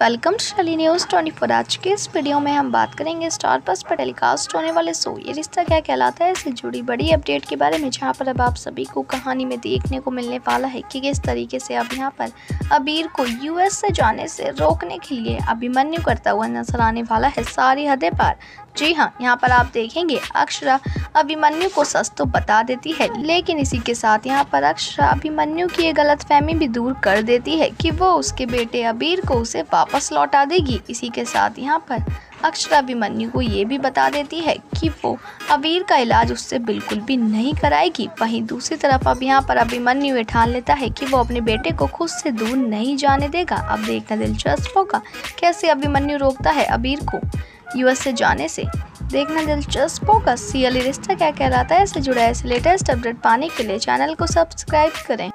Welcome to शली news twenty four. आज के इस वीडियो में हम बात करेंगे स्टार प्लस पर टेलीकास्ट होने वाले शो। ये रिश्ता क्या कहलाता है? इससे जुड़ी बड़ी अपडेट के बारे में, जहाँ पर अब आप सभी को कहानी में देखने को मिलने वाला है कि किस तरीके से अब यहाँ पर अबीर को यूएस से जाने से रोकने के लिए अभिमन्यु करता हुआ नज़र आने वाला है सारी हदें पार। जी हाँ यहाँ पर आप देखेंगे अक्षरा अभिमन्यु को सच तो बता देती है। लेकिन इसी के साथ यहाँ पर अक्षरा अभिमन्यु की ये गलत फहमी भी दूर कर देती है कि वो उसके बेटे अबीर को उसे वापस लौटा देगी। इसी के साथ यहाँ पर अक्षरा अभिमन्यु को ये भी बता देती है कि वो अबीर का इलाज उससे बिल्कुल भी नहीं कराएगी। वहीं दूसरी तरफ़ अब यहाँ पर अभिमन्यु ये ठान लेता है कि वो अपने बेटे को खुद से दूर नहीं जाने देगा। अब देखना दिलचस्प होगा कैसे अभिमन्यु रोकता है अबीर को। यूएस से जाने से। देखना दिलचस्प होगा सी रिश्ता क्या कहलाता है इससे जुड़ा ऐसे लेटेस्ट अपडेट पाने के लिए चैनल को सब्सक्राइब करें।